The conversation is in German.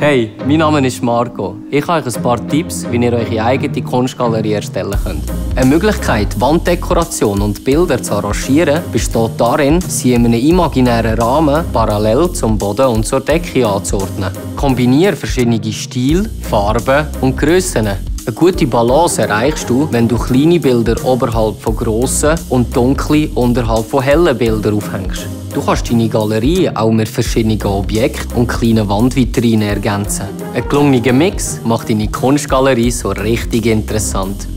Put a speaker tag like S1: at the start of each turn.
S1: Hey, mein Name ist Marco. Ich habe euch ein paar Tipps, wie ihr eure eigene Kunstgalerie erstellen könnt. Eine Möglichkeit, Wanddekoration und Bilder zu arrangieren, besteht darin, sie in einem imaginären Rahmen parallel zum Boden und zur Decke anzuordnen. Kombiniere verschiedene Stile, Farben und Grössen. Eine gute Balance erreichst du, wenn du kleine Bilder oberhalb von grossen und dunkle unterhalb von hellen Bildern aufhängst. Du kannst deine Galerie auch mit verschiedenen Objekten und kleinen Wandvitrinen ergänzen. Ein gelungener Mix macht deine Kunstgalerie so richtig interessant.